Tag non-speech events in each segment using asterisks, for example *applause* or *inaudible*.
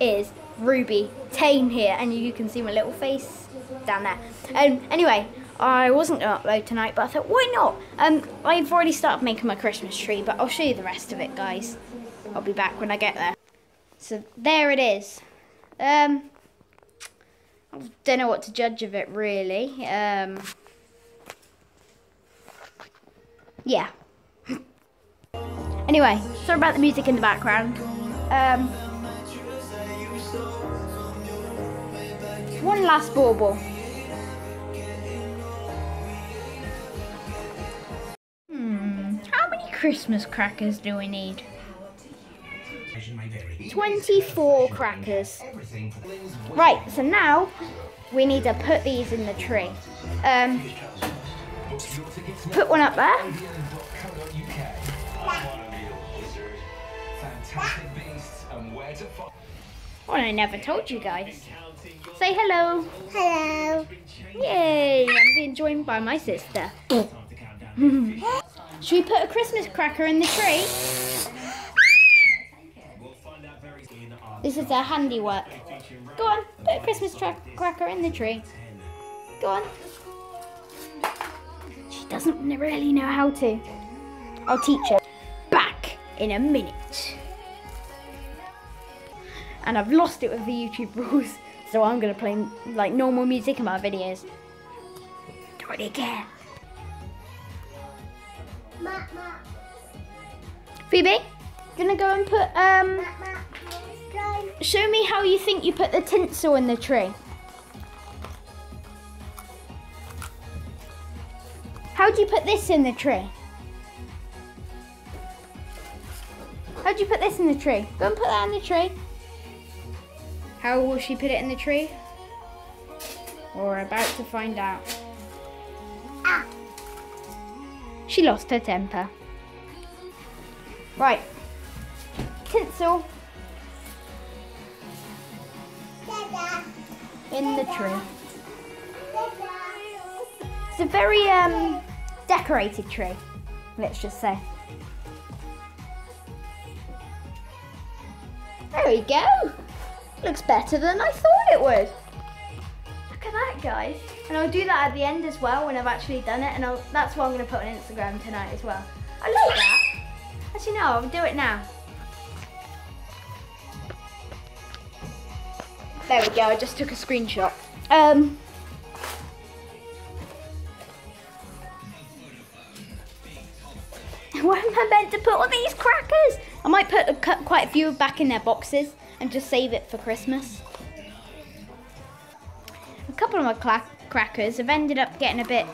is Ruby Tane here, and you can see my little face down there. Um, anyway, I wasn't going to upload tonight, but I thought, why not? Um, I've already started making my Christmas tree, but I'll show you the rest of it, guys. I'll be back when I get there. So there it is. Um, I don't know what to judge of it, really. Um, yeah. *laughs* anyway, sorry about the music in the background. Um, one last bauble. Hmm, how many Christmas crackers do we need? 24 crackers. Right, so now we need to put these in the tree. Um, put one up there. Oh, I never told you guys. Say hello. Hello. Yay, I'm being joined by my sister. *laughs* Should we put a Christmas cracker in the tree? This is our handiwork. Go on, put a Christmas cracker in the tree. Go on. She doesn't really know how to. I'll teach her. Back in a minute. And I've lost it with the YouTube rules, *laughs* so I'm gonna play like normal music in my videos. Don't really care. Phoebe, gonna go and put um. Show me how you think you put the tinsel in the tree. How do you put this in the tree? How do you put this in the tree? Go and put that in the tree. How will she put it in the tree? We're about to find out. Ah. She lost her temper. Right. Tinsel Dada. in the tree. Dada. It's a very um, decorated tree, let's just say. There we go. Looks better than I thought it would. Look at that, guys. And I'll do that at the end as well when I've actually done it. And I'll, that's what I'm going to put on Instagram tonight as well. I like that. Actually, no, I'll do it now. There we go. I just took a screenshot. Um, *laughs* Where am I meant to put all these crackers? I might put a, quite a few back in their boxes and just save it for Christmas. A couple of my crackers have ended up getting a bit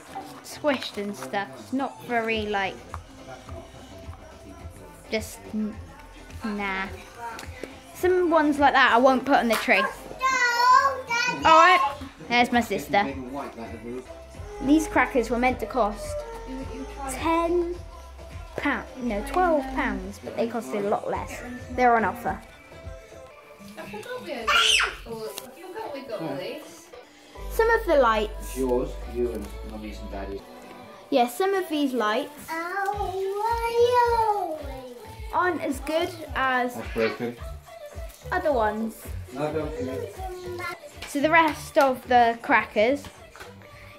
squished and stuff. It's not very like, just nah. Some ones like that I won't put on the tree. All right, there's my sister. These crackers were meant to cost ten pound, no, twelve pounds, but they costed a lot less. They're on offer. Some of the lights, Yours, you and mummy's and daddy's. yeah, some of these lights aren't as good as other ones. No, don't. So the rest of the crackers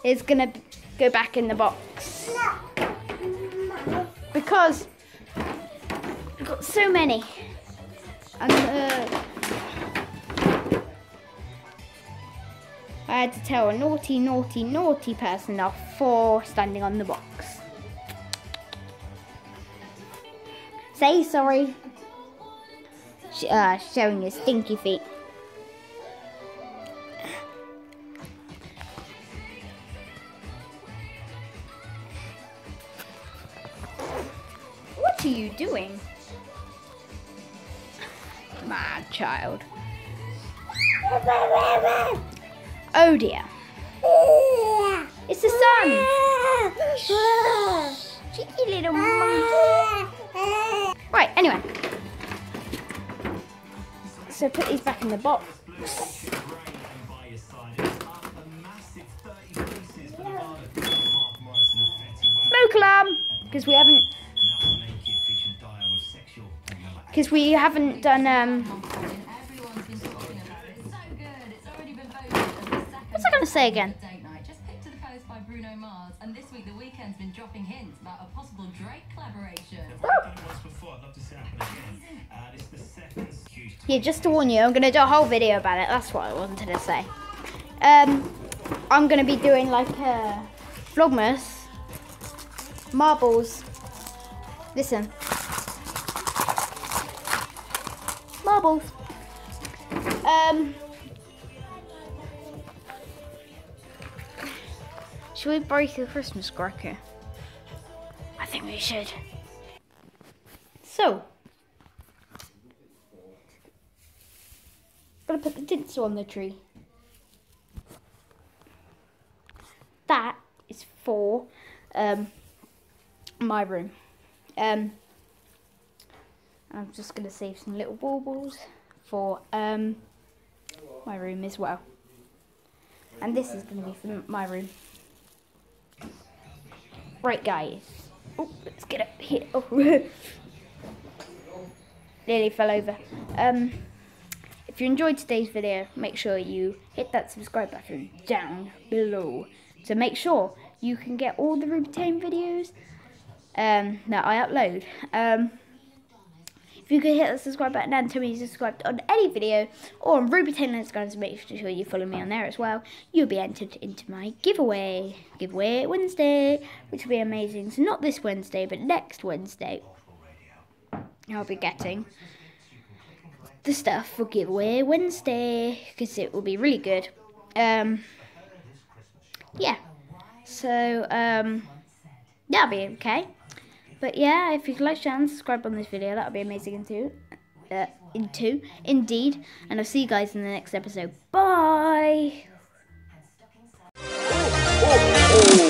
is gonna go back in the box because I've got so many. And uh, I had to tell a naughty, naughty, naughty person off for standing on the box. Say sorry. Sh- uh, showing your stinky feet. What are you doing? Mad child. Oh dear. It's the sun. Cheeky little monkey. Right, anyway. So put these back in the box. Smoke alarm! Because we haven't because we haven't done um palace by Bruno Mars, and this week the Weeknd's been dropping hints about a possible Drake collaboration. I've done it once before. I'd love to see it happen again. Uh, this the second huge Yeah, just to warn you, I'm going to do a whole video about it. That's what I wanted to say. Um, I'm going to be doing like a Vlogmas marbles. Listen. Marbles. Um, should we break a Christmas cracker? I think we should. So, Gotta put the tinsel on the tree. That is for um, my room. Um, I'm just gonna save some little baubles for um, my room as well. And this is gonna be for my room. Right, guys. Oh, let's get up here. Oh, *laughs* nearly fell over. Um. If you enjoyed today's video, make sure you hit that subscribe button down below to make sure you can get all the Ruby Tame videos um, that I upload. Um, if you could hit the subscribe button and tell me you subscribed on any video or on Ruby Tame Instagram, so make sure you follow me on there as well. You'll be entered into my giveaway, giveaway Wednesday, which will be amazing. So not this Wednesday, but next Wednesday, I'll be getting the stuff for giveaway Wednesday because it will be really good. Um, yeah, so um, that'll be okay. But yeah, if you could like, share, and subscribe on this video, that would be amazing in two. Uh, in two, indeed. And I'll see you guys in the next episode. Bye. oh, oh.